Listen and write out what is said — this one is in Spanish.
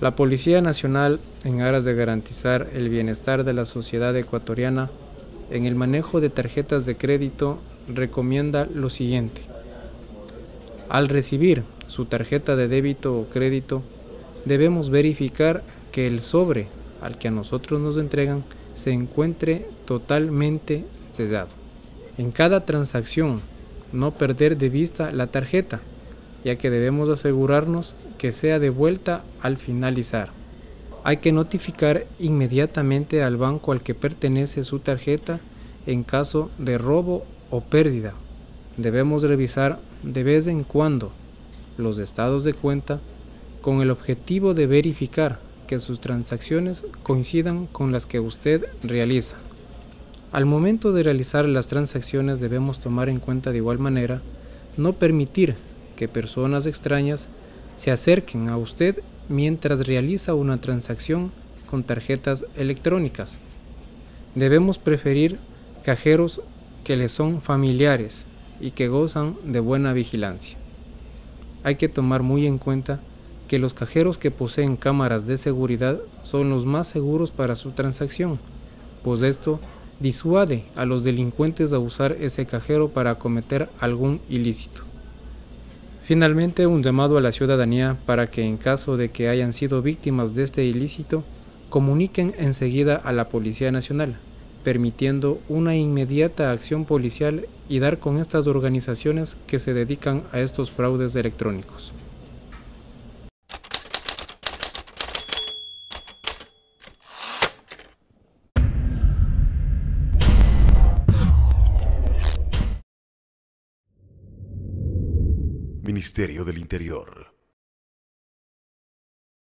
La Policía Nacional, en aras de garantizar el bienestar de la sociedad ecuatoriana, en el manejo de tarjetas de crédito recomienda lo siguiente. Al recibir su tarjeta de débito o crédito, debemos verificar que el sobre al que a nosotros nos entregan se encuentre totalmente sellado. En cada transacción, no perder de vista la tarjeta, ya que debemos asegurarnos que sea devuelta al finalizar. Hay que notificar inmediatamente al banco al que pertenece su tarjeta en caso de robo o pérdida. Debemos revisar de vez en cuando los estados de cuenta con el objetivo de verificar que sus transacciones coincidan con las que usted realiza. Al momento de realizar las transacciones debemos tomar en cuenta de igual manera no permitir que personas extrañas se acerquen a usted mientras realiza una transacción con tarjetas electrónicas. Debemos preferir cajeros que les son familiares y que gozan de buena vigilancia. Hay que tomar muy en cuenta que los cajeros que poseen cámaras de seguridad son los más seguros para su transacción, pues esto disuade a los delincuentes a usar ese cajero para cometer algún ilícito. Finalmente, un llamado a la ciudadanía para que en caso de que hayan sido víctimas de este ilícito, comuniquen enseguida a la Policía Nacional, permitiendo una inmediata acción policial y dar con estas organizaciones que se dedican a estos fraudes electrónicos. Ministerio del Interior.